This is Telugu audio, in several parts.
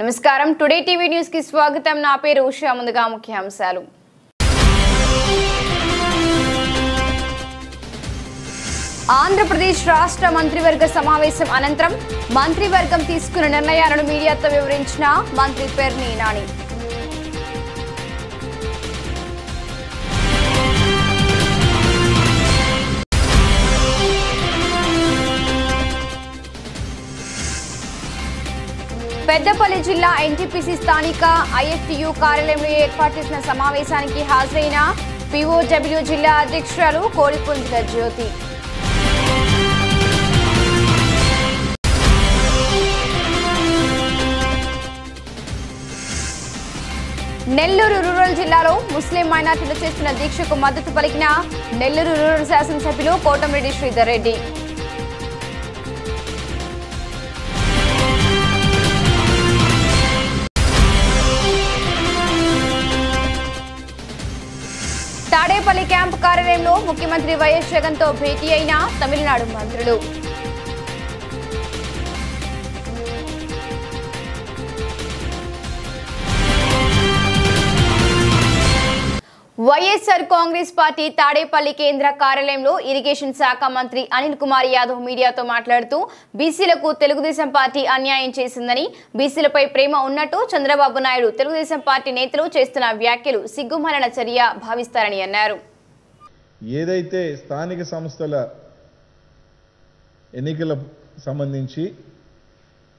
నమస్కారం. టుడే టీవీ న్యూస్కి స్వాగతం. నా పేరు ఉషా. ముందుగా ముఖ్యాంశాలు. ఆంధ్రప్రదేశ్ రాష్ట్ర మంత్రివర్గ సమావేశం అనంతరం మంత్రివర్గం తీసుకున్న నిర్ణయాలను మీడియాతో వివరించిన మంత్రి పెర్ని నాని. పెద్దపల్లి జిల్లా ఎన్టీపీసీ స్థానిక ఐఎఫ్టియు కార్యాలయంలో ఏర్పాటు చేసిన సమావేశానికి హాజరైన పిఓడబ్ల్యూ జిల్లా అధ్యక్షురాలు కోడిపుంజుల జ్యోతి. నెల్లూరు రూరల్ జిల్లాలో ముస్లిం మైనార్టీలు చేస్తున్న దీక్షకు మద్దతు పలికిన నెల్లూరు రూరల్ శాసనసభ్యులు కోటమిరెడ్డి శ్రీధర్ రెడ్డి. తాడేపల్లి క్యాంప్ కార్యాలయంలో ముఖ్యమంత్రి వైఎస్ జగన్తో భేటీ అయిన తమిళనాడు మంత్రులు. వైఎస్ఆర్ కాంగ్రెస్ పార్టీ తాడేపల్లి కేంద్ర కార్యాలయంలో ఇరిగేషన్ శాఖ మంత్రి అనిల్ కుమార్ యాదవ్ మీడియాతో మాట్లాడుతూ బీసీలకు తెలుగుదేశం పార్టీ అన్యాయం చేసిందని బీసీలపై ప్రేమ ఉన్నట్టు చంద్రబాబు నాయుడు తెలుగుదేశం పార్టీ నేతలు చేస్తున్న వ్యాఖ్యలు సిగ్గుమరణ చర్య భావిస్తారని అన్నారు. ఏదైతే స్థానిక సంస్థల ఎన్నికల సంబంధించి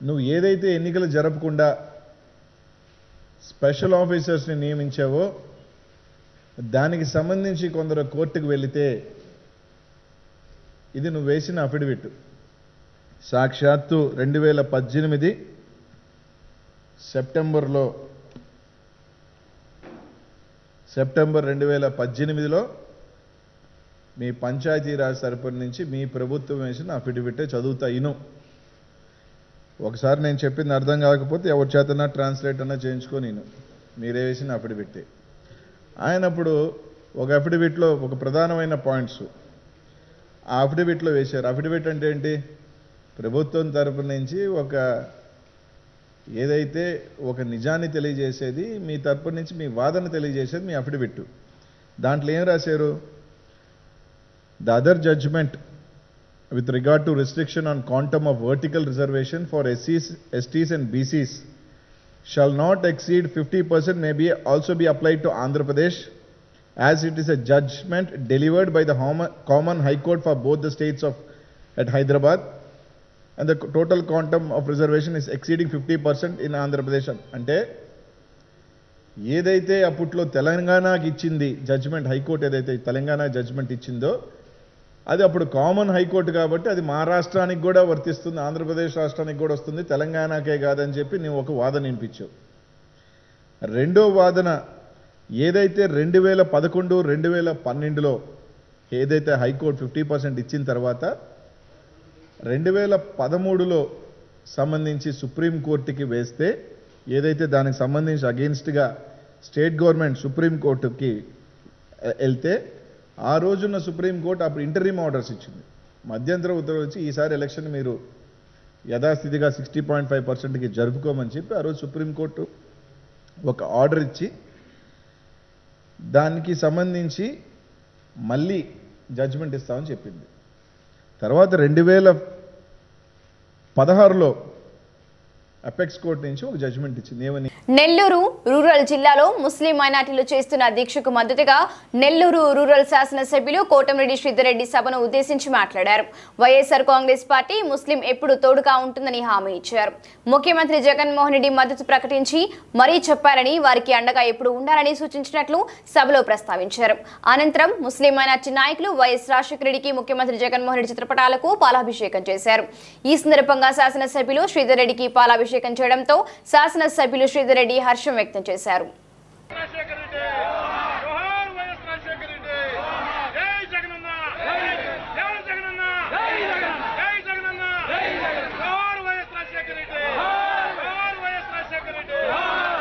నువ్వు ఏదైతే ఎన్నికలు జరపకుండా స్పెషల్ ఆఫీసర్స్ని నియమించావో దానికి సంబంధించి కొందరు కోర్టుకు వెళితే ఇది నువ్వు వేసిన అఫిడవిట్. సాక్షాత్తు రెండు వేల పద్దెనిమిది సెప్టెంబర్లో సెప్టెంబర్ రెండు వేల పద్దెనిమిదిలో మీ పంచాయతీరాజ్ తరపున నుంచి మీ ప్రభుత్వం వేసిన అఫిడవిటే చదువుతా ఇను. ఒకసారి నేను చెప్పింది అర్థం కాకపోతే ఎవరి చేతనా ట్రాన్స్లేట్ అన్నా చేయించుకో నేను. మీరే వేసిన అఫిడవిటే. ఆయన అప్పుడు ఒక అఫిడవిట్లో ఒక ప్రధానమైన పాయింట్స్ ఆ అఫిడవిట్లో వేశారు. అఫిడవిట్ అంటే ఏంటి? ప్రభుత్వం తరపు నుంచి ఒక ఏదైతే ఒక నిజాన్ని తెలియజేసేది మీ తరపు నుంచి మీ వాదన తెలియజేసేది మీ అఫిడవిట్ దాంట్లో ఏం రాశారు? The other judgement with regard to restriction on quantum of vertical reservation for SCs, STs and BCs shall not exceed 50% may be also be applied to Andhra Pradesh as it is a judgment delivered by the Common High Court for both the states of at Hyderabad and the total quantum of reservation is exceeding 50% in Andhra Pradesh అంటే ఏదైతే అప్పట్లో తెలంగాణకి ఇచ్చింది జడ్జ్మెంట్ హైకోర్టు ఏదైతే తెలంగాణ జడ్జ్మెంట్ ఇచ్చిందో అది అప్పుడు కామన్ హైకోర్టు కాబట్టి అది మహారాష్ట్రానికి కూడా వర్తిస్తుంది ఆంధ్రప్రదేశ్ రాష్ట్రానికి కూడా వస్తుంది తెలంగాణకే కాదని చెప్పి నువ్వు ఒక వాదన వినిపించావు. రెండో వాదన ఏదైతే రెండు వేల పదకొండు రెండు వేల పన్నెండులో ఏదైతే హైకోర్టు ఫిఫ్టీ పర్సెంట్ ఇచ్చిన తర్వాత రెండు వేల పదమూడులో సంబంధించి సుప్రీంకోర్టుకి వేస్తే ఏదైతే దానికి సంబంధించి అగెయిన్స్ట్గా స్టేట్ గవర్నమెంట్ సుప్రీంకోర్టుకి వెళ్తే ఆ రోజున్న సుప్రీంకోర్టు అప్పుడు ఇంటర్వ్యూమ్ ఆర్డర్స్ ఇచ్చింది. మధ్యంతర ఉత్తర్వులు ఇచ్చి ఈసారి ఎలక్షన్ మీరు యథాస్థితిగా సిక్స్టీ పాయింట్ ఫైవ్ పర్సెంట్కి జరుపుకోమని చెప్పి ఆ రోజు సుప్రీంకోర్టు ఒక ఆర్డర్ ఇచ్చి దానికి సంబంధించి మళ్ళీ జడ్జిమెంట్ ఇస్తామని చెప్పింది. తర్వాత రెండు వేల పదహారులో అపెక్స్ కోర్టు నుంచి ఒక జడ్జిమెంట్ ఇచ్చింది. ఏమని? నెల్లూరు రూరల్ జిల్లాలో ముస్లిం మైనార్టీలు చేస్తున్న దీక్షకు మద్దతుగా నెల్లూరు రూరల్ శాసనసభ్యులు కోటమిరెడ్డి శ్రీధర్రెడ్డి సభను ఉద్దేశించి మాట్లాడారు. వైఎస్ఆర్ కాంగ్రెస్ పార్టీ ముస్లిం ఎప్పుడు తోడుగా ఉంటుందని హామీ ఇచ్చారు. ముఖ్యమంత్రి జగన్మోహన్ రెడ్డి మద్దతు ప్రకటించి మరీ చెప్పారని వారికి అండగా ఎప్పుడు ఉండాలని సూచించినట్లు సభలో ప్రస్తావించారు. అనంతరం ముస్లిం మైనార్టీ నాయకులు వైఎస్ రాజశేఖర రెడ్డికి ముఖ్యమంత్రి జగన్మోహన్ రెడ్డి చిత్రపటాలకు పాలాభిషేకం చేశారు. ఈ సందర్భంగా శాసనసభ్యులు శ్రీధర్ రెడ్డికి అభిషేకం చేయడంతో శాసనసభ్యులు శ్రీధర్ రెడ్డి హర్షం వ్యక్తం చేశారు రాజశేఖర రెడ్డి జోహార్ వైఎస్ రాజశేఖర రెడ్డి జై జగనన్న జై జగనన్న జై జగనన్న జోహార్ వైఎస్ రాజశేఖర రెడ్డి జోహార్ వైఎస్ రాజశేఖర రెడ్డి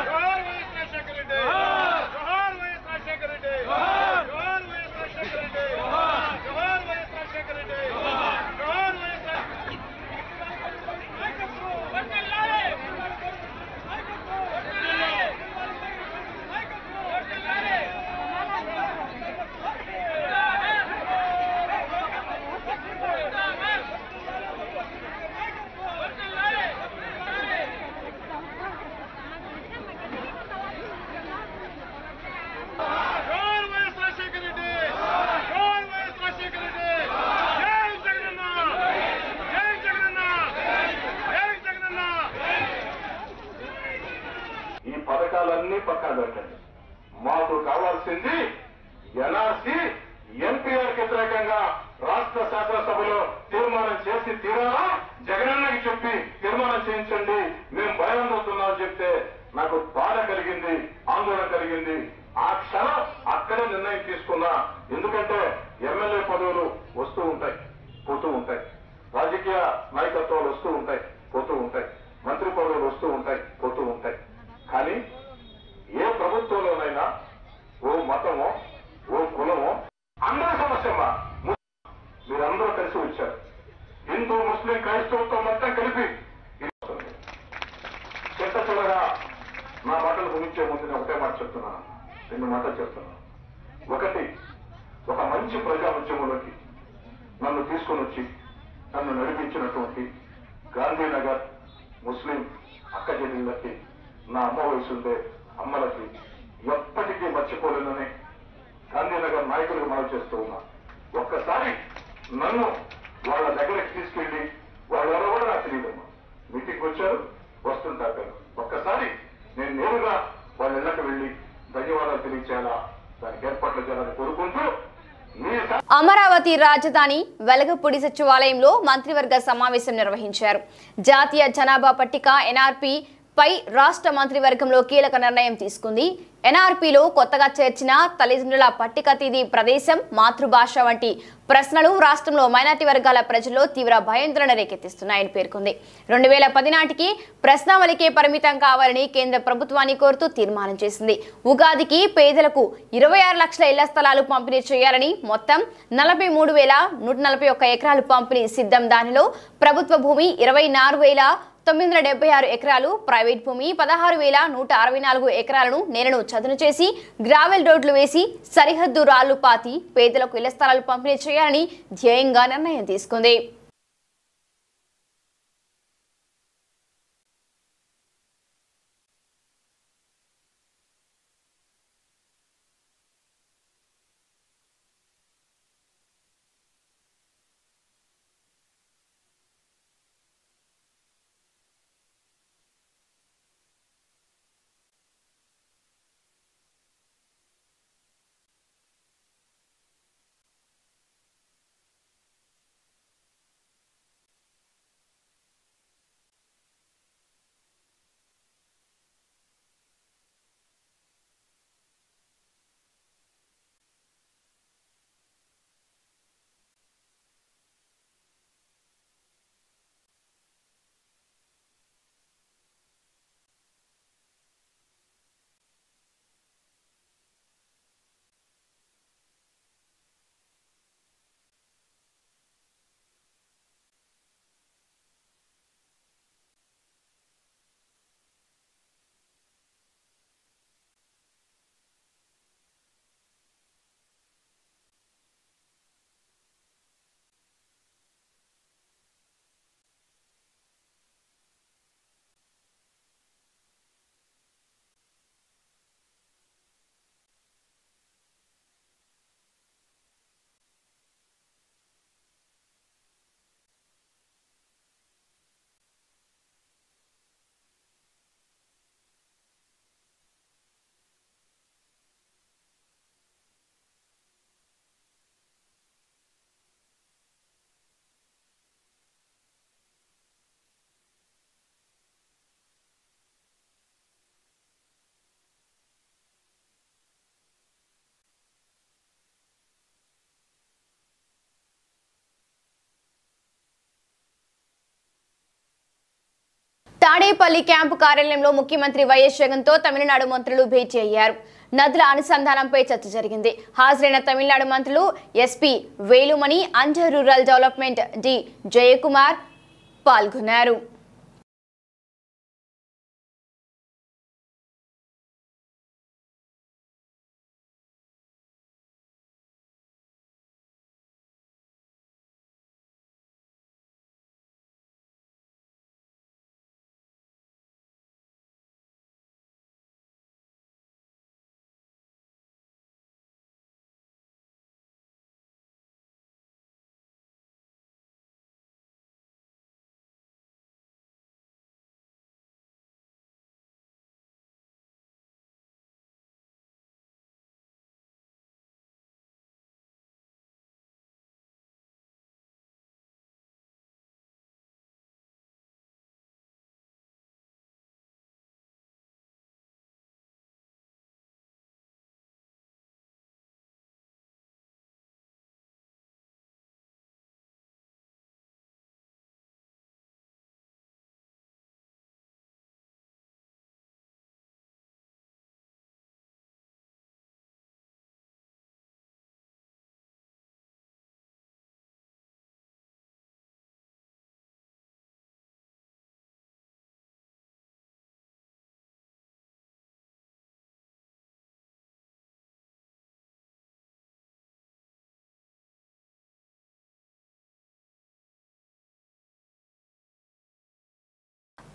జోహార్ వైఎస్ రాజశేఖర రెడ్డి జోహార్ వైఎస్ రాజశేఖర రెడ్డి జోహార్ వైఎస్ రాజశేఖర రెడ్డి జోహార్ వైఎస్ రాజశేఖర రెడ్డి జోహార్ వైఎస్ రాజశేఖర పిఆర్సి ఎన్పిఆర్కి వ్యతిరేకంగా రాష్ట్ర శాసనసభలో తీర్మానం చేసి తీరాలా? జగనన్న చెప్పి తీర్మానం చేయించండి మేము భయాందోళనాలు చెప్తే నాకు బాధ కలిగింది ఆందోళన కలిగింది ఆ క్షణం అక్కడే నిర్ణయం తీసుకున్నా ఎందుకంటే ఎమ్మెల్యే పదవులు వస్తూ ఉంటాయి పోతూ ఉంటాయి రాజకీయ నాయకత్వాలు వస్తూ ఉంటాయి పోతూ ఉంటాయి మంత్రి పదవులు వస్తూ ఉంటాయి పోతూ ఉంటాయి కానీ ఏ ప్రభుత్వంలోనైనా ఓ మతమో ఓ కులమో అందరి సమస్యమ్మా మీరందరూ కలిసి వచ్చారు హిందూ ముస్లిం క్రైస్తవులతో మొత్తం కలిపి ఇది వస్తుంది. చిట్ట చివరగా నా మాటలు ముగించే ముందు నేను ఒకటే మాట చెప్తున్నాను రెండు మాటలు చెప్తున్నాను ఒకటి ఒక మంచి ప్రజా ఉద్యమంలోకి నన్ను తీసుకొని వచ్చి నన్ను నడిపించినటువంటి గాంధీనగర్ ముస్లిం అక్క నా అమ్మ వయసుండే అమ్మలకి ఎప్పటికీ మర్చిపోలేనని గాంధీనగర్ నాయకులకు మనవి చేస్తూ ఉన్నా. ఒక్కసారి నన్ను వాళ్ళ దగ్గరికి తీసుకెళ్ళి వాళ్ళెవరో కూడా నాకు తెలియదమ్మా మీటింగ్కి వచ్చారు వస్తుంటారు ఒక్కసారి నేను నేరుగా వాళ్ళ ఇళ్ళకి వెళ్ళి ధన్యవాదాలు తెలియచేయాలా? దానికి ఏర్పాట్లు చేయాలని కోరుకుంటూ అమరావతి రాజధాని వెలగపూడి సచివాలయంలో మంత్రివర్గ సమావేశం నిర్వహించారు. జాతీయ జనాభా పట్టిక ఎన్ఆర్పి పై రాష్ట్ర మంత్రివర్గంలో కీలక నిర్ణయం తీసుకుంది. ఎన్ఆర్పిలో కొత్తగా చేర్చిన తల్లిదండ్రుల పట్టిక తేదీ ప్రదేశం మాతృభాష వంటి ప్రశ్నలు రాష్ట్రంలో మైనార్టీ వర్గాల ప్రజల్లో తీవ్ర భయాందోళన రేకెత్తిస్తున్నాయని పేర్కొంది. రెండు వేల పది నాటికి ప్రశ్నావళికే పరిమితం కావాలని కేంద్ర ప్రభుత్వాన్ని కోరుతూ తీర్మానం చేసింది. ఉగాదికి పేదలకు ఇరవై ఆరు లక్షల ఇళ్ళ స్థలాలు పంపిణీ చేయాలని మొత్తం నలభై మూడు వేల నూట నలభై ఒక్క ఎకరాలు పంపిణీ సిద్ధం. దానిలో ప్రభుత్వ భూమి ఇరవై నాలుగు వేల తొమ్మిది వందల డెబ్బై ఆరు ఎకరాలు ప్రైవేట్ భూమి పదహారు వేల నూట అరవై నాలుగు ఎకరాలను నేలను చదును చేసి గ్రావెల్ రోడ్లు వేసి సరిహద్దు రాళ్ళు పాతి పేదలకు ఇళ్ళ స్థలాలు పంపిణీ చేయాలని ధ్యేయంగా నిర్ణయం తీసుకుంది. తాడేపల్లి క్యాంపు కార్యాలయంలో ముఖ్యమంత్రి వైఎస్ జగన్తో తమిళనాడు మంత్రులు భేటీ అయ్యారు. నదుల అనుసంధానంపై చర్చ జరిగింది. హాజరైన తమిళనాడు మంత్రులు ఎస్పీ వేలుమణి అంజర్ రూరల్ డెవలప్మెంట్ డి జయకుమార్ పాల్గొన్నారు.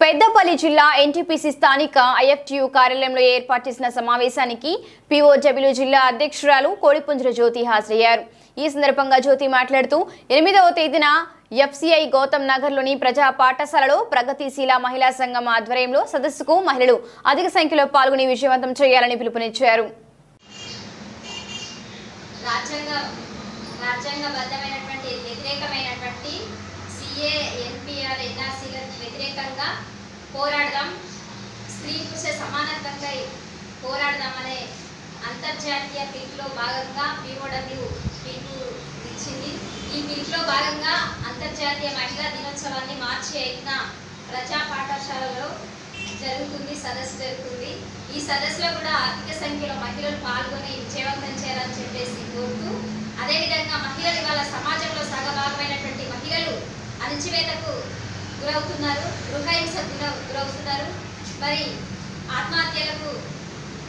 పెద్దపల్లి జిల్లా ఎన్టీపీసీ స్థానిక ఐఎఫ్టియు కార్యాలయంలో ఏర్పాటు చేసిన సమావేశానికి పిఓజబిలు జిల్లా అధ్యక్షురాలు కోడిపుంజుల జ్యోతి హాజరయ్యారు. ఈ సందర్భంగా జ్యోతి మాట్లాడుతూ ఎనిమిదవ తేదీన ఎఫ్సిఐ గౌతమ్ నగర్లోని ప్రజా పాఠశాలలో ప్రగతిశీల మహిళా సంఘం ఆధ్వర్యంలో సదస్సుకు మహిళలు అధిక సంఖ్యలో పాల్గొని విజయవంతం చేయాలని పిలుపునిచ్చారు. వ్యతిరేకమైనటువంటి సిఏ ఎన్పిఆర్ ఎన్ఆర్సీలకు వ్యతిరేకంగా పోరాడదాం. స్త్రీ పురుష సమానత్వంకై పోరాడదామనే అంతర్జాతీయ పిలుపులో భాగంగా పిఓడబ్ల్యూ పిలుపు ఇచ్చింది. ఈ పిలుపులో భాగంగా అంతర్జాతీయ మహిళా దినోత్సవాన్ని మార్చి ఐదున ప్రజా పాఠశాలలో జరుగుతుంది సదస్సు జరుగుతుంది. ఈ సదస్సులో కూడా అధిక సంఖ్యలో మహిళలు పాల్గొని విజయవంతం చేయాలని చెప్పేసి కోరుతూ అదేవిధంగా మహిళలు ఇవాళ సమాజంలో సగభాగమైనటువంటి మహిళలు అణచివేతకు గురవుతున్నారు గృహహింస గుర గురవుతున్నారు. మరి ఆత్మహత్యలకు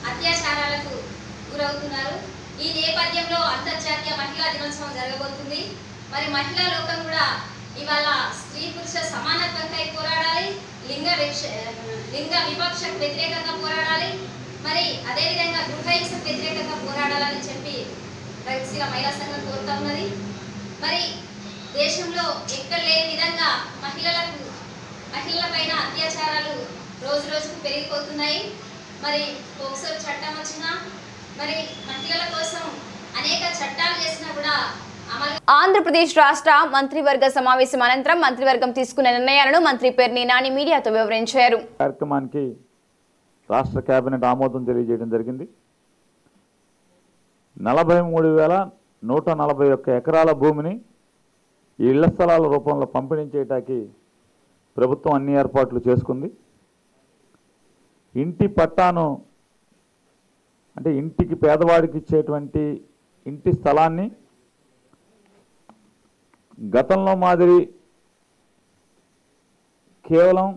అత్యాచారాలకు గురవుతున్నారు. ఈ నేపథ్యంలో అంతర్జాతీయ మహిళా దినోత్సవం జరగబోతుంది. మరి మహిళా లోకం కూడా ఇవాళ స్త్రీ పురుష సమానత్వంపై పోరాడాలి లింగ విక్ష లింగ వివక్షకు వ్యతిరేకంగా పోరాడాలి మరి అదేవిధంగా గృహహింసకు వ్యతిరేకంగా పోరాడాలని చెప్పి ప్రగతిశీల మహిళా సంఘం కోరుతా ఉన్నది. మరి దేశంలో ఎక్కడ లేని విధంగా మహిళలకు మహిళల పైన అత్యాచారాలు రోజు రోజుకు పెరిగిపోతున్నాయి. మరి పోక్సో చట్టం వచ్చినా మరి మహిళల కోసం అనేక చట్టాలు చేసినా కూడా ఆంధ్రప్రదేశ్ రాష్ట్ర మంత్రివర్గ సమావేశం అనంతరం మంత్రివర్గం తీసుకున్న నిర్ణయాలను మంత్రి పేర్ని నాని మీడియాతో వివరించారు. కార్యక్రమానికి రాష్ట్ర కేబినెట్ ఆమోదం తెలియజేయడం జరిగింది. నలభై మూడు వేల నూట నలభై ఒక్క ఎకరాల భూమిని ఇళ్ళ స్థలాల రూపంలో పంపిణీ చేయటానికి ప్రభుత్వం అన్ని ఏర్పాట్లు చేసుకుంది. ఇంటి పట్టాను అంటే ఇంటికి పేదవాడికి ఇచ్చేటువంటి ఇంటి స్థలాన్ని గతంలో మాదిరి కేవలం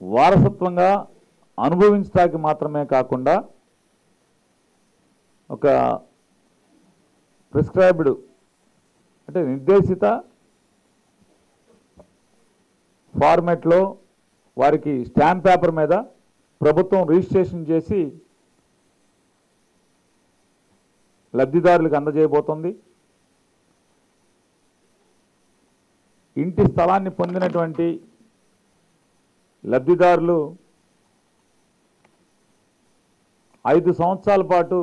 వారసత్వంగా అనుభవించడానికి మాత్రమే కాకుండా ఒక ప్రిస్క్రైబ్డ్ అంటే నిర్దేశిత ఫార్మెట్లో వారికి స్టాంప్ పేపర్ మీద ప్రభుత్వం రిజిస్ట్రేషన్ చేసి లబ్ధిదారులకు అందజేయబోతోంది. ఇంటి స్థలాన్ని పొందినటువంటి లబ్ధిదారులు ఐదు సంవత్సరాల పాటు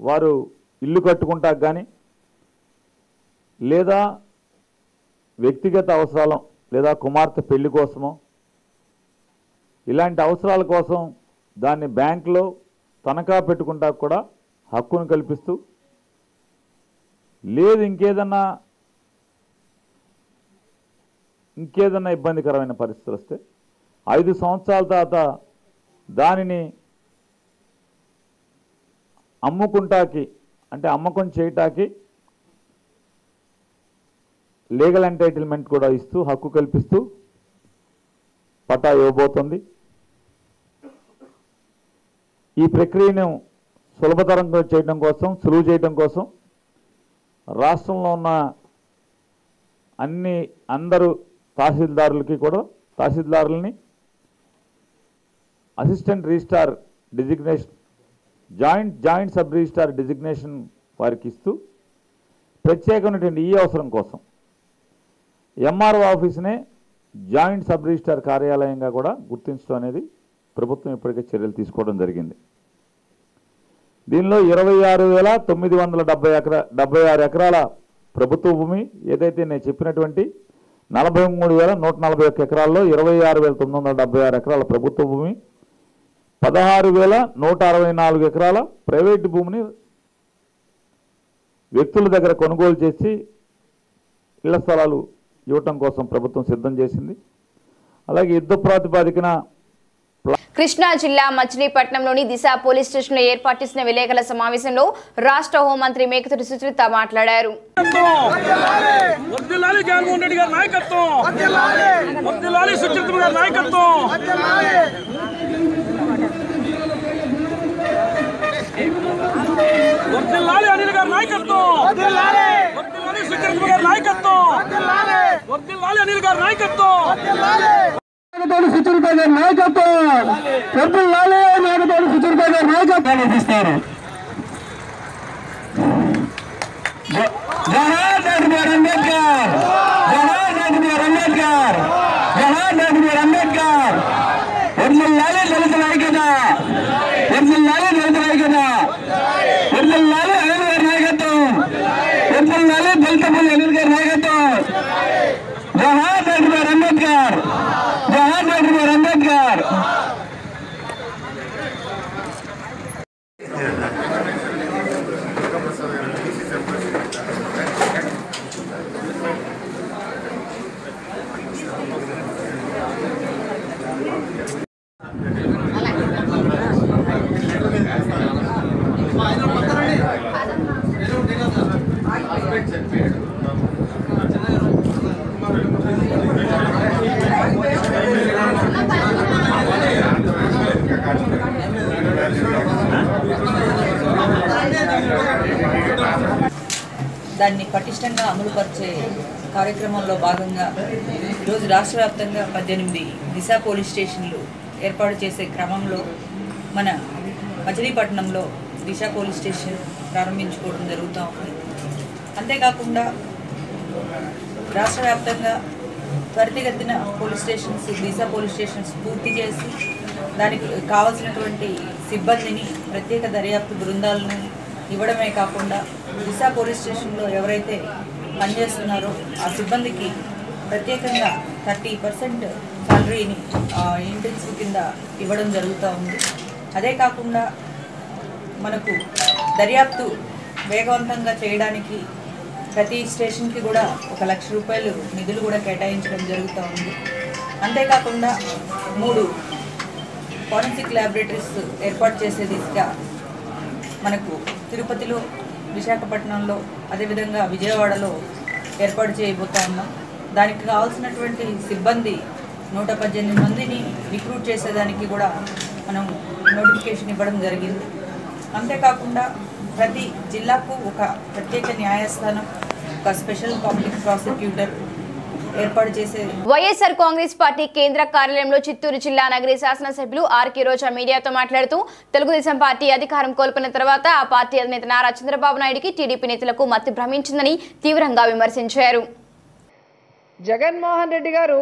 వారు ఇల్లు కట్టుకుంటాకు కానీ లేదా వ్యక్తిగత అవసరాలం లేదా కుమార్తె పెళ్ళి కోసమో. ఇలాంటి అవసరాల కోసం దాన్ని బ్యాంకులో తనఖా పెట్టుకుంటా కూడా హక్కును కల్పిస్తూ. లేదు ఇంకేదన్నా ఇంకేదన్నా ఇబ్బందికరమైన పరిస్థితులు వస్తే ఐదు సంవత్సరాల తర్వాత దానిని అమ్ముకుంటాకి అంటే అమ్మకం చేయటాకి లీగల్ ఎంటైటిల్మెంట్ కూడా ఇస్తూ హక్కు కల్పిస్తూ పటా ఇవ్వబోతుంది. ఈ ప్రక్రియను సులభతరంగా చేయడం కోసం సులువు చేయడం కోసం రాష్ట్రంలో ఉన్న అన్ని అందరూ తహసీల్దారులకి కూడా తహసీల్దారులని assistant registrar designation joint joint sub registrar designation వారికి ఇస్తూ ప్రత్యేకమైనటువంటి ఈ అవసరం కోసం ఎంఆర్ఓ ఆఫీస్నే జాయింట్ సబ్ రిజిస్టార్ కార్యాలయంగా కూడా గుర్తించడం అనేది ప్రభుత్వం ఇప్పటికే చర్యలు తీసుకోవడం జరిగింది. దీనిలో ఇరవై ఆరు వేల తొమ్మిది వందల డెబ్బై ఎకరా డెబ్బై ఆరు ఎకరాల ప్రభుత్వ భూమి ఏదైతే నేను చెప్పినటువంటి నలభై మూడు వేల నూట నలభై ఒక్క ఎకరాల్లో ఇరవై ఆరు వేల తొమ్మిది వందల డెబ్బై ఆరు ఎకరాల ప్రభుత్వ భూమి పదహారు వేల నూట అరవై నాలుగు ఎకరాల ప్రైవేటు భూమిని వ్యక్తుల దగ్గర కొనుగోలు చేసి ఇళ్ళ స్థలాలు ఇవ్వటం కోసం ప్రభుత్వం సిద్ధం చేసింది. అలాగే యుద్ధ ప్రాతిపాదికన కృష్ణా జిల్లా మచిలీపట్నంలోని దిశ పోలీస్ స్టేషన్లో ఏర్పాటు చేసిన విలేకరుల సమావేశంలో రాష్ట్ర హోంమంత్రి మేకతోటి సుచరిత మాట్లాడారు. నాయకత్వం. వర్దిల్లాలి సుచిత్ర గారి నాయకత్వం వర్దిల్లాలి అనిల్ గారి నాయకత్వం వర్దిల్లాలి సుచిత్ర గారి నాయకత్వం వర్దిల్లాలి అనిల్ గారి నాయకత్వం నాగతోడు సుచరిత గారి నాయకత్వం వర్దిల్ లాలే నాగతోడు సుచరిత గారి నాయకత్వాన్ని ఇస్తారు జవహర్ డాక్టర్ బిఆర్ పటిష్టంగా అమలుపరిచే కార్యక్రమంలో భాగంగా ఈరోజు రాష్ట్ర వ్యాప్తంగా పద్దెనిమిది దిశ పోలీస్ స్టేషన్లు ఏర్పాటు చేసే క్రమంలో మన మచిలీపట్నంలో దిశ పోలీస్ స్టేషన్ ప్రారంభించుకోవడం జరుగుతూ ఉంది. అంతేకాకుండా రాష్ట్ర వ్యాప్తంగా త్వరితగతిన police stations Disha police stations పూర్తి చేసి దానికి కావాల్సినటువంటి సిబ్బందిని ప్రత్యేక దర్యాప్తు బృందాలను ఇవ్వడమే కాకుండా దిశ పోలీస్ స్టేషన్లో ఎవరైతే పనిచేస్తున్నారో ఆ సిబ్బందికి ప్రత్యేకంగా థర్టీ పర్సెంట్ శాలరీని ఇంటెన్సివ్ కింద ఇవ్వడం జరుగుతూ ఉంది. అదే కాకుండా మనకు దర్యాప్తు వేగవంతంగా చేయడానికి ప్రతి స్టేషన్కి కూడా ఒక లక్ష రూపాయలు నిధులు కూడా కేటాయించడం జరుగుతూ ఉంది. అంతేకాకుండా మూడు ఫారెన్సిక్ ల్యాబొరేటరీస్ ఏర్పాటు చేసే దిశగా మనకు తిరుపతిలో విశాఖపట్నంలో అదేవిధంగా విజయవాడలో ఏర్పాటు చేయబోతా ఉన్నాం. దానికి కావాల్సినటువంటి సిబ్బంది నూట పద్దెనిమిది మందిని రిక్రూట్ చేసేదానికి కూడా మనం నోటిఫికేషన్ ఇవ్వడం జరిగింది. అంతేకాకుండా ప్రతి జిల్లాకు ఒక ప్రత్యేక న్యాయస్థానం ఒక స్పెషల్ పబ్లిక్ ప్రాసిక్యూటర్ ఏర్పాటు చేసే వైఎస్ఆర్ కాంగ్రెస్ పార్టీ కేంద్ర కార్యాలయంలో చిత్తూరు జిల్లా నగరి శాసనసభ్యులు ఆర్కే రోజా మీడియాతో మాట్లాడుతూ తెలుగుదేశం పార్టీ అధికారం కోల్పోయిన తర్వాత ఆ పార్టీ అధినేత నారా చంద్రబాబు నాయుడికి టీడీపీ నేతలకు మతి భ్రమించిందని తీవ్రంగా విమర్శించారు. జగన్మోహన్ రెడ్డి గారు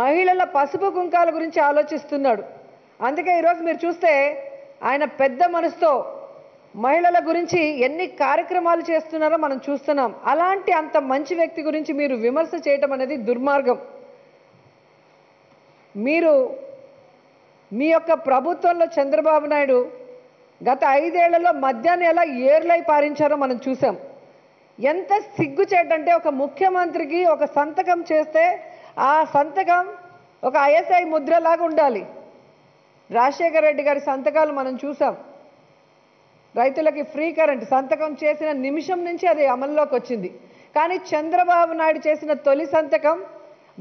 మహిళల పసుపు కుంకాల గురించి ఆలోచిస్తున్నాడు. అందుకే ఈరోజు మీరు చూస్తే ఆయన పెద్ద మనసుతో మహిళల గురించి ఎన్ని కార్యక్రమాలు చేస్తున్నారో మనం చూస్తున్నాం. అలాంటి అంత మంచి వ్యక్తి గురించి మీరు విమర్శ చేయటం అనేది దుర్మార్గం. మీరు మీ యొక్క ప్రభుత్వంలో చంద్రబాబు నాయుడు గత ఐదేళ్ళలో మద్యాన్ని ఎలా ఏర్లై పారించారో మనం చూసాం. ఎంత సిగ్గుచేటంటే ఒక ముఖ్యమంత్రికి ఒక సంతకం చేస్తే ఆ సంతకం ఒక ఐఎస్ఐ ముద్రలాగా ఉండాలి. రాజశేఖర రెడ్డి గారి సంతకాలు మనం చూసాం. రైతులకి ఫ్రీ కరెంట్ సంతకం చేసిన నిమిషం నుంచి అది అమల్లోకి వచ్చింది. కానీ చంద్రబాబు నాయుడు చేసిన తొలి సంతకం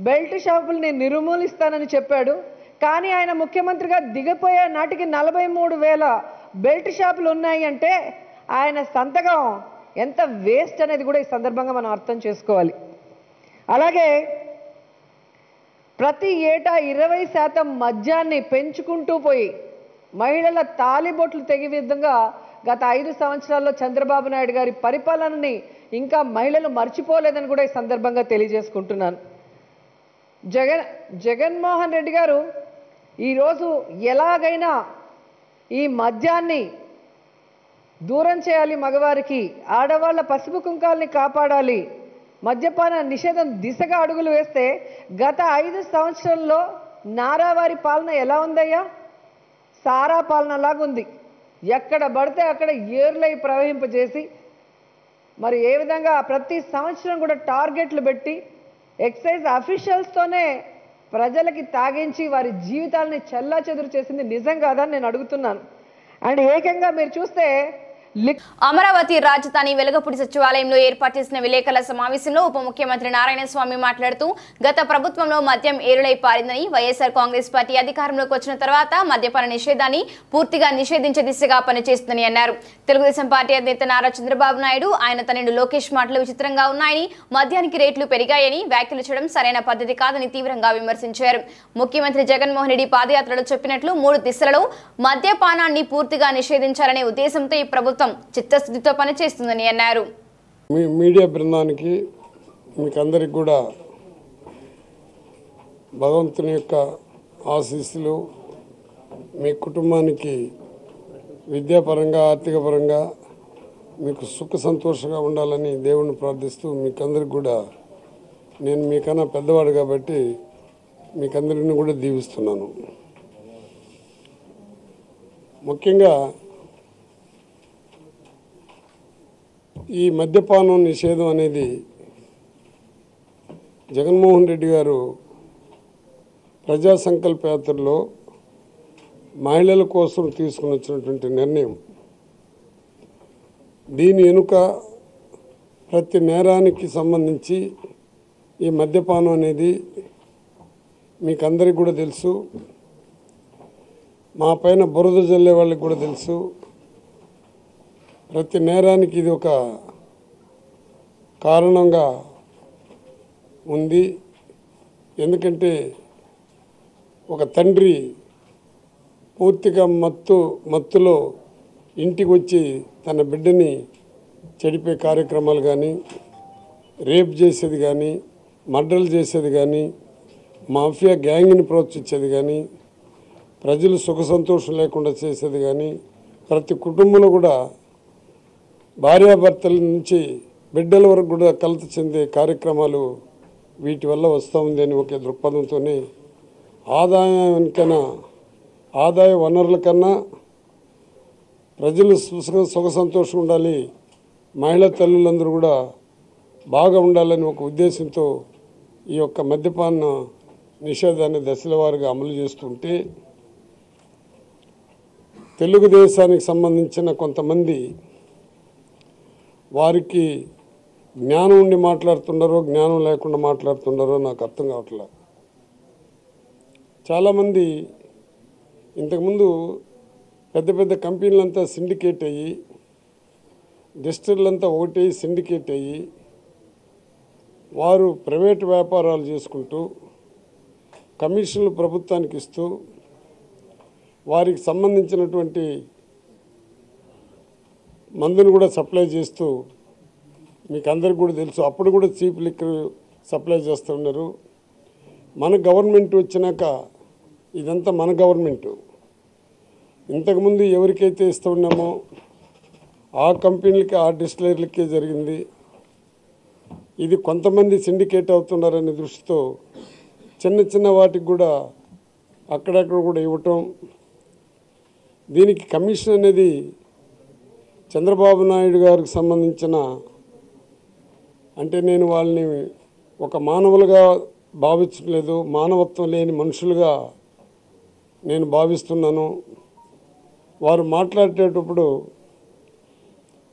బెల్ట్ షాపుల్ని నిర్మూలిస్తానని చెప్పాడు. కానీ ఆయన ముఖ్యమంత్రిగా దిగిపోయే నాటికి నలభై మూడు వేల బెల్ట్ షాపులు ఉన్నాయి అంటే ఆయన సంతకం ఎంత వేస్ట్ అనేది కూడా ఈ సందర్భంగా మనం అర్థం చేసుకోవాలి. అలాగే ప్రతి ఏటా ఇరవై శాతం మద్యాన్ని పెంచుకుంటూ పోయి మహిళల తాలిబొట్లు తెగి విధంగా గత ఐదు సంవత్సరాల్లో చంద్రబాబు నాయుడు గారి పరిపాలనని ఇంకా మహిళలు మర్చిపోలేదని కూడా ఈ సందర్భంగా తెలియజేసుకుంటున్నాను. జగన్ జగన్మోహన్ రెడ్డి గారు ఈరోజు ఎలాగైనా ఈ మద్యాన్ని దూరం చేయాలి మగవారికి ఆడవాళ్ళ పసుపు కుంకాల్ని కాపాడాలి మద్యపాన నిషేధం దిశగా అడుగులు వేస్తే గత ఐదు సంవత్సరాల్లో నారావారి పాలన ఎలా ఉందయ్యా? సారా పాలనలాగుంది. ఎక్కడ పడితే అక్కడ ఏర్లై ప్రవహింపజేసి మరి ఏ విధంగా ప్రతి సంవత్సరం కూడా టార్గెట్లు పెట్టి ఎక్సైజ్ అఫీషియల్స్తోనే ప్రజలకి తాగించి వారి జీవితాలని చెల్లా చెదురు చేసింది నిజం కాదని నేను అడుగుతున్నాను. అండ్ ఏకంగా మీరు చూస్తే అమరావతి రాజధాని వెలగపూడి సచివాలయంలో ఏర్పాటు చేసిన విలేకరుల సమావేశంలో ఉప ముఖ్యమంత్రి నారాయణ స్వామి మాట్లాడుతూ గత ప్రభుత్వంలో మద్యం ఏరులై పారిందని వైఎస్ఆర్ కాంగ్రెస్ పార్టీ అధికారంలోకి వచ్చిన తర్వాత మద్యపాన నిషేధాన్ని పూర్తిగా నిషేధించే దిశగా పనిచేస్తుందని అన్నారు. తెలుగుదేశం పార్టీ అధినేత నారా చంద్రబాబు నాయుడు ఆయన తనయుడు లోకేష్ మాటలు విచిత్రంగా ఉన్నాయని మద్యానికి రేట్లు పెరిగాయని వ్యాఖ్యలు చేయడం సరైన పద్ధతి కాదని తీవ్రంగా విమర్శించారు. ముఖ్యమంత్రి జగన్మోహన్ రెడ్డి పాదయాత్రలో చెప్పినట్లు మూడు దిశలలో మద్యపానాన్ని పూర్తిగా నిషేధించాలనే ఉద్దేశంతో ఈ ప్రభుత్వం చిత్తశుద్ధితో పనిచేస్తుందని అన్నారు. మీ మీడియా బృందానికి మీకు అందరికి కూడా భగవంతుని యొక్క ఆశీస్సులు మీ కుటుంబానికి విద్యాపరంగా ఆర్థిక పరంగా మీకు సుఖ సంతోషంగా ఉండాలని దేవుణ్ణి ప్రార్థిస్తూ మీకందరికి కూడా నేను మీకన్నా పెద్దవాడు కాబట్టి మీకందరిని కూడా దీవిస్తున్నాను. ముఖ్యంగా ఈ మద్యపానం నిషేధం అనేది జగన్మోహన్ రెడ్డి గారు ప్రజా సంకల్ప యాత్రలో మహిళల కోసం తీసుకుని వచ్చినటువంటి నిర్ణయం. దీని వెనుక ప్రతి నేరానికి సంబంధించి ఈ మద్యపానం అనేది మీకు అందరికి కూడా తెలుసు. మా పైన బురద జల్లే వాళ్ళకి కూడా తెలుసు. ప్రతి నేరానికి ఇది ఒక కారణంగా ఉంది. ఎందుకంటే ఒక తండ్రి పూర్తిగా మత్తు మత్తులో ఇంటికి వచ్చి తన బిడ్డని చెడిపే కార్యక్రమాలు కానీ రేప్ చేసేది కానీ మర్డర్లు చేసేది కానీ మాఫియా గ్యాంగ్ని ప్రోత్సహించేది కానీ ప్రజలు సుఖ సంతోషం లేకుండా చేసేది కానీ ప్రతి కుటుంబంలో కూడా భార్యాభర్తల నుంచి బిడ్డల వరకు కూడా కలత చెందే కార్యక్రమాలు వీటి వల్ల వస్తూ ఉంది అని ఒకే దృక్పథంతోనే ఆదాయానికన్నా ఆదాయ వనరుల కన్నా ప్రజలు సుఖ సుఖ సంతోషం ఉండాలి. మహిళా తల్లులందరూ కూడా బాగా ఉండాలని ఒక ఉద్దేశంతో ఈ యొక్క మద్యపాన నిషేధాన్ని దశల వారుగా అమలు చేస్తుంటే తెలుగుదేశానికి సంబంధించిన కొంతమంది వారికి జ్ఞానం ఉండి మాట్లాడుతున్నారో జ్ఞానం లేకుండా మాట్లాడుతున్నారో నాకు అర్థం కావట్లేదు చాలామంది ఇంతకుముందు పెద్ద పెద్ద కంపెనీలంతా సిండికేట్ అయ్యి డిస్టిల్లంతా ఒకటి సిండికేట్ అయ్యి వారు ప్రైవేట్ వ్యాపారాలు చేసుకుంటూ కమిషన్లు ప్రభుత్వానికి ఇస్తూ వారికి సంబంధించినటువంటి మందును కూడా సప్లై చేస్తూ మీకు అందరికి కూడా తెలుసు. అప్పుడు కూడా చీప్ లిక్కర్ సప్లై చేస్తున్నారు. మన గవర్నమెంట్ వచ్చినాక ఇదంతా మన గవర్నమెంట్. ఇంతకుముందు ఎవరికైతే ఇస్తున్నామో ఆ కంపెనీలకి ఆ డిస్టిలరీలకే జరిగింది. ఇది కొంతమంది సిండికేట్ అవుతున్నారనే దృష్టితో చిన్న చిన్న వాటికి కూడా అక్కడక్కడ కూడా ఇవ్వటం. దీనికి కమిషన్ అనేది చంద్రబాబు నాయుడు గారికి సంబంధించిన అంటే నేను వాళ్ళని ఒక మానవులుగా భావించలేదు మానవత్వం లేని మనుషులుగా నేను భావిస్తున్నాను. వారు మాట్లాడేటప్పుడు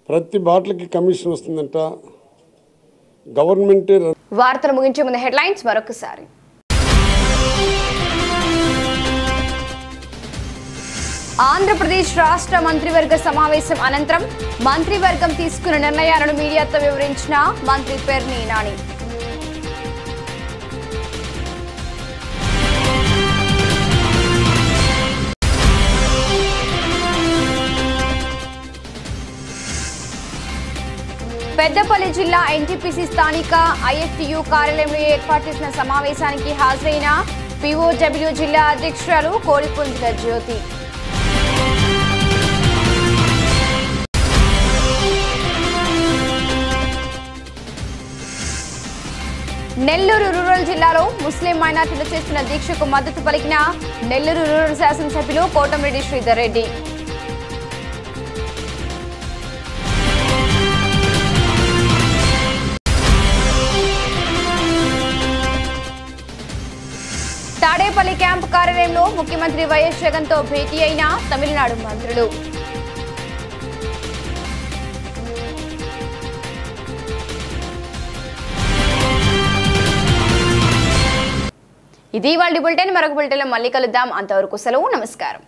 ప్రతి బాటలకి కమిషన్ వస్తుందంట. గవర్నమెంటే వార్తలు ముగించే ముందు హెడ్లైన్స్ మరొకసారి. ఆంధ్రప్రదేశ్ రాష్ట్ర మంత్రివర్గ సమావేశం అనంతరం మంత్రివర్గం తీసుకున్న నిర్ణయాలను మీడియాతో వివరించిన మంత్రి పెర్ని నాని. పెద్దపల్లి జిల్లా ఎన్టీపీసీ స్థానిక ఐఎఫ్టియు కార్యాలయంలో ఏర్పాటు చేసిన సమావేశానికి హాజరైన పిఓడబ్ల్యూ జిల్లా అధ్యక్షురాలు కోడిపుంజుల జ్యోతి. నెల్లూరు రూరల్ జిల్లాలో ముస్లిం మైనార్టీలు చేస్తున్న దీక్షకు మద్దతు పలికిన నెల్లూరు రూరల్ శాసనసభ్యులు కోటమిరెడ్డి శ్రీధర్ రెడ్డి. తాడేపల్లి క్యాంపు కార్యాలయంలో ముఖ్యమంత్రి వైఎస్ జగన్తో భేటీ అయిన తమిళనాడు మంత్రులు. ఇది వాళ్ళ బులెటిన్ మరొక బులెటిన్లో మళ్ళీ కలుద్దాం. అంతవరకు సెలవు నమస్కారం.